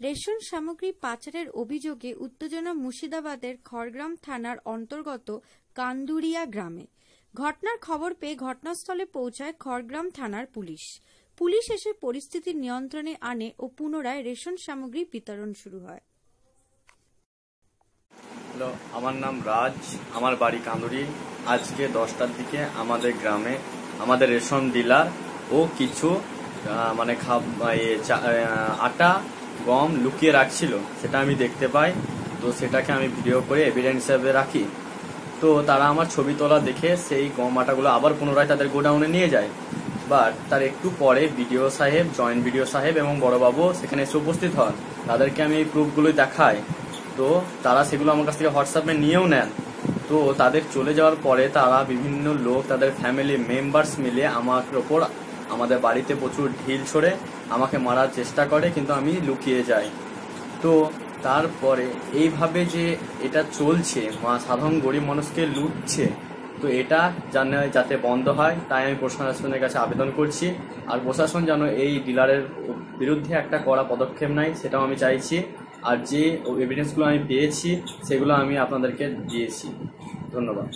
Ration সামগ্রী পাচারের অভিযোগে উত্তেজনা মুর্শিদাবাদের খড়গ্রাম থানার অন্তর্গত কান্দুরিয়া গ্রামে। ঘটনার খবর পেয়ে ঘটনাস্থলে পৌঁছায় খড়গ্রাম থানার পুলিশ। পুলিশ এসে পরিস্থিতি নিয়ন্ত্রণে আনে ও পুনরায় রেশন সামগ্রী বিতরণ শুরু হয়। আমার নাম রাজ, আমার বাড়ি কান্দুরি। আজকে দশটার দিকে আমাদের গ্রামে আমাদের রেশন ডিলার ও কিছু মানে আটা গম লুকিয়ে রাখছিল, সেটা আমি দেখতে পাই। তো সেটাকে আমি ভিডিও করে এভিডেন্স হিসাবে রাখি। তো তারা আমার ছবি তোলা দেখে সেই গম আটাগুলো আবার পুনরায় তাদের গোডাউনে নিয়ে যায়। বাট তার একটু পরে বিডিও সাহেব, জয়েন্ট বিডিও সাহেব এবং বড়বাবু সেখানে এসে উপস্থিত হন। তাদেরকে আমি এই প্রুফগুলো দেখাই। তো তারা সেগুলো আমার কাছ থেকে হোয়াটসঅ্যাপে নিয়েও নেন। তো তাদের চলে যাওয়ার পরে তারা বিভিন্ন লোক, তাদের ফ্যামিলি মেম্বার্স মিলে আমার ওপর আমাদের বাড়িতে প্রচুর ঢিল ছড়ে, আমাকে মারার চেষ্টা করে, কিন্তু আমি লুকিয়ে যাই। তো তারপরে এইভাবে যে এটা চলছে, মা সাধারণ গরিব মানুষকে লুটছে, তো এটা জানে যাতে বন্ধ হয়, তাই আমি প্রশাসনের কাছে আবেদন করছি। আর প্রশাসন যেন এই ডিলারের বিরুদ্ধে একটা কড়া পদক্ষেপ নেয়, সেটাও আমি চাইছি। আর যে এভিডেন্সগুলো আমি পেয়েছি, সেগুলো আমি আপনাদেরকে দিয়েছি। ধন্যবাদ।